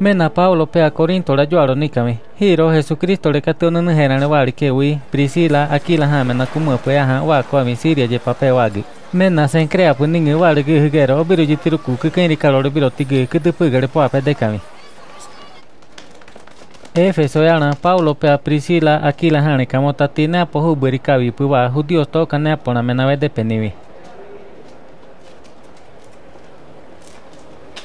Mena Paulo pea Corinto la joaro nikami. Hiro Jesucristo le kate onene herane wali ke wi Priscila Aquila ha mena kumu pe ha wa ko mi Siria je pape wagi. Mena sen crea pu ninge wali ge higero obiru jitiru ku ke ken rikalo biro tige ke de pugare po ape de kami. Efeso yana Paulo pea Priscila Aquila hane kamotati ne apo hu beri kawi pu wa judios to kane apo na mena wede peniwi.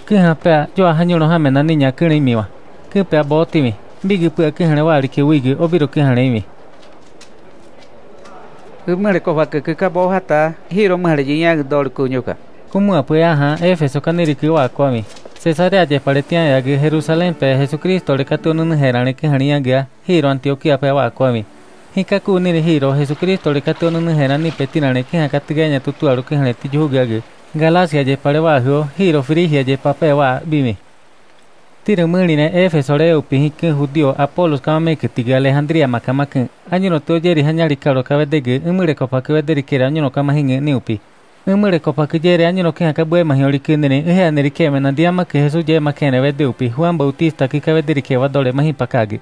Cứ hà pea nhiều nó hà mena niña cứ này mi wa cứ pea bo ti mi bigi pea cứ hà wa ri ke wigi obiro hà này mi cứ mare ko va cứ ka bo hata hiro mare jinya dol ku nyoka. Como apea ha efeso kaniri ku wa ko mi Cesarea je paletia ya ge Jerusalén pe Jesucristo le katu nun herane ke hania gea hiro Antioquia pe wa ko mi hika ku ni hiro Jesucristo le katu nun herani petinane ke ha katigeña tutu aru ke haneti juga ge Galacia yepa Hiro giro frigia yepa pewa bime. Tira mërine Éfeso re upi hikin judio Apolos kamameke tiga Alejandria makamake. Anyuno to jeri hanyari karo kabedege, imire kopa kebederi kera anyuno kama hinge ni upi. Imire kopa kijere anyuno kenha kabwe mahiori kindene, ihe anirikeme na diama ke Jesu jema kene vede upi, Juan Bautista kikabederi kewa dole mahipakage.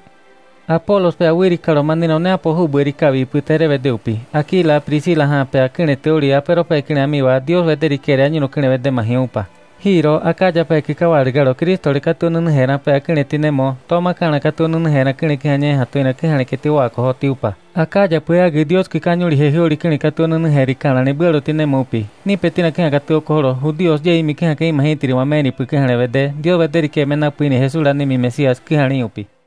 Apollos pe awiri karomandino ne apo huberi kavi putere vedeupi. Aquí la prisila ha pe akine teoría pero pe kine amiba Dios vederi kere año no kine vede mahiupa. Hiro akaya pe ki kawargaro Kristo le katunu nhera pe akine tinemo toma kana katunu nhera kine ki hanye hatuina ki kiti wa ko hotiupa. Akaya pe agi Dios ki kanyuri hehi ori kine katunu nheri kana ne bero tinemo upi. Ni pe tina ki koro judios ye imi ki hakei mahitiri wa meni pu ki hane vede Dios vederi ke mena pu Jesús mi Mesías ki upi.